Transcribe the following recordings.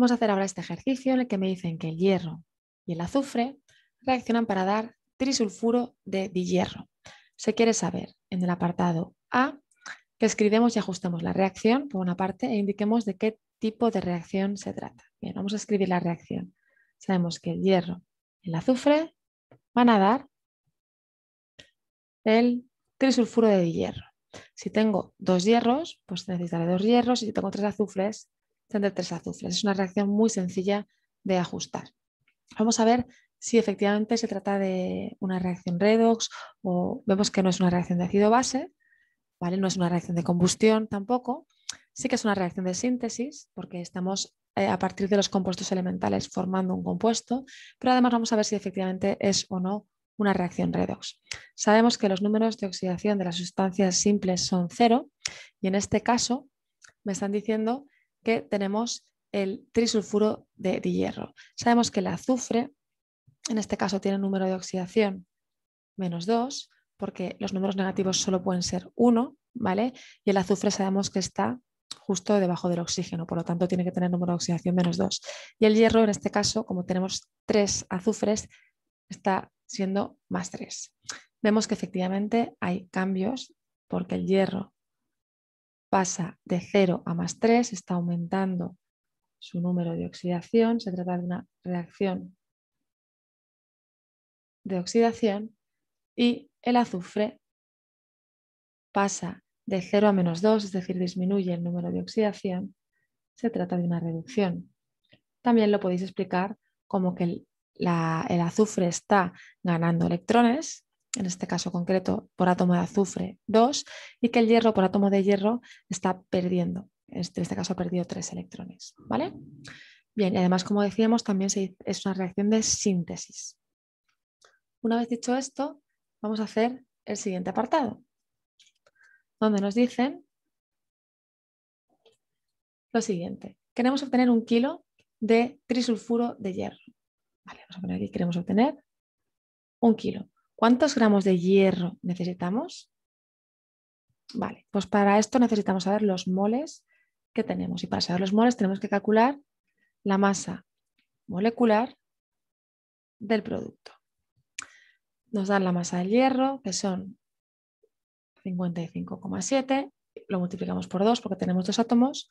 Vamos a hacer ahora este ejercicio en el que me dicen que el hierro y el azufre reaccionan para dar trisulfuro de dihierro. Se quiere saber en el apartado A que escribamos y ajustemos la reacción por una parte e indiquemos de qué tipo de reacción se trata. Bien, vamos a escribir la reacción. Sabemos que el hierro y el azufre van a dar el trisulfuro de dihierro. Si tengo dos hierros, pues necesitaré dos hierros si tengo tres azufres, tendré tres azufres. Es una reacción muy sencilla de ajustar. Vamos a ver si efectivamente se trata de una reacción redox o vemos que no es una reacción de ácido-base, ¿vale? no es una reacción de combustión tampoco. Sí que es una reacción de síntesis porque estamos eh, a partir de los compuestos elementales formando un compuesto, pero además vamos a ver si efectivamente es o no una reacción redox. Sabemos que los números de oxidación de las sustancias simples son cero y en este caso me están diciendo que tenemos el trisulfuro de hierro. Sabemos que el azufre, en este caso, tiene número de oxidación menos 2, porque los números negativos solo pueden ser 1, ¿vale? Y el azufre sabemos que está justo debajo del oxígeno, por lo tanto tiene que tener número de oxidación menos 2. Y el hierro, en este caso, como tenemos tres azufres, está siendo más 3. Vemos que efectivamente hay cambios porque el hierro pasa de 0 a más 3, está aumentando su número de oxidación, se trata de una reacción de oxidación y el azufre pasa de 0 a menos 2, es decir, disminuye el número de oxidación, se trata de una reducción. También lo podéis explicar como que el, el azufre está ganando electrones en este caso concreto por átomo de azufre 2, y que el hierro por átomo de hierro está perdiendo. Este, en este caso ha perdido 3 electrones. ¿vale? Bien, y además, como decíamos, también es una reacción de síntesis. Una vez dicho esto, vamos a hacer el siguiente apartado, donde nos dicen lo siguiente. Queremos obtener un kilo de trisulfuro de hierro. Vale, vamos a poner aquí, queremos obtener un kilo. ¿Cuántos gramos de hierro necesitamos? Vale, pues para esto necesitamos saber los moles que tenemos. Y para saber los moles tenemos que calcular la masa molecular del producto. Nos dan la masa del hierro, que son 55,7, lo multiplicamos por 2 porque tenemos dos átomos,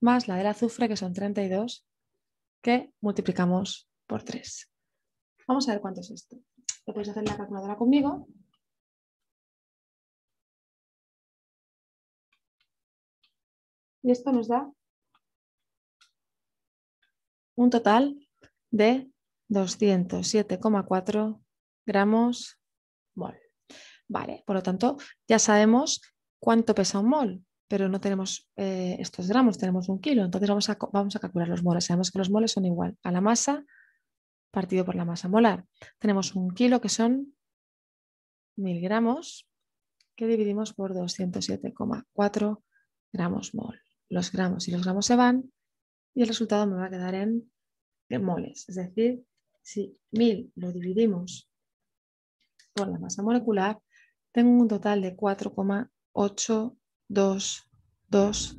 más la del azufre, que son 32, que multiplicamos por 3. Vamos a ver cuánto es esto. Lo podéis hacer la calculadora conmigo. Y esto nos da un total de 207,4 gramos mol. Vale, por lo tanto, ya sabemos cuánto pesa un mol, pero no tenemos eh, estos gramos, tenemos un kilo. Entonces vamos a, vamos a calcular los moles. Sabemos que los moles son igual a la masa partido por la masa molar. Tenemos un kilo que son mil gramos que dividimos por 207,4 gramos mol. Los gramos y los gramos se van y el resultado me va a quedar en, moles. Es decir, si mil lo dividimos por la masa molecular, tengo un total de 4,822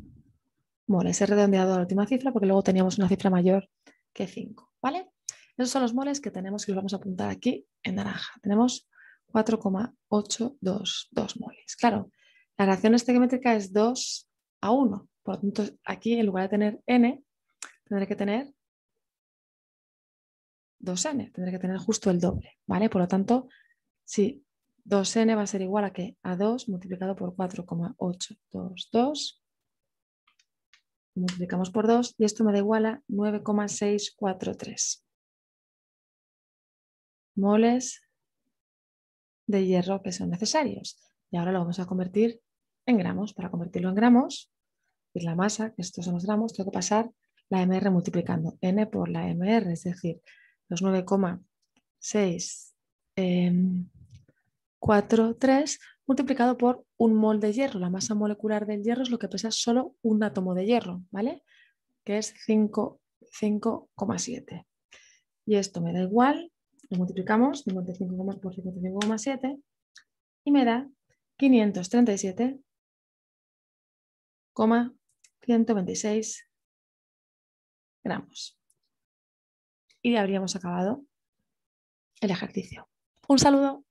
moles. He redondeado la última cifra porque luego teníamos una cifra mayor que 5. ¿Vale? Esos son los moles que tenemos que los vamos a apuntar aquí en naranja. Tenemos 4,822 moles. Claro, la reacción estequiométrica es 2 a 1. Por lo tanto, aquí en lugar de tener n, tendré que tener 2n, tendré que tener justo el doble. ¿vale? Por lo tanto, si 2n va a ser igual a que a 2 multiplicado por 4,822 multiplicamos por 2 y esto me da igual a 9,643 moles de hierro que son necesarios. Y ahora lo vamos a convertir en gramos. Para convertirlo en gramos, y la masa, que estos son los gramos, tengo que pasar la MR multiplicando n por la MR, es decir, los 9,643 multiplicado por un mol de hierro. La masa molecular del hierro es lo que pesa solo un átomo de hierro, ¿vale? Que es 5,7. Y esto me da igual lo multiplicamos 55 por 55,7 y me da 537,126 gramos. Y ya habríamos acabado el ejercicio. Un saludo.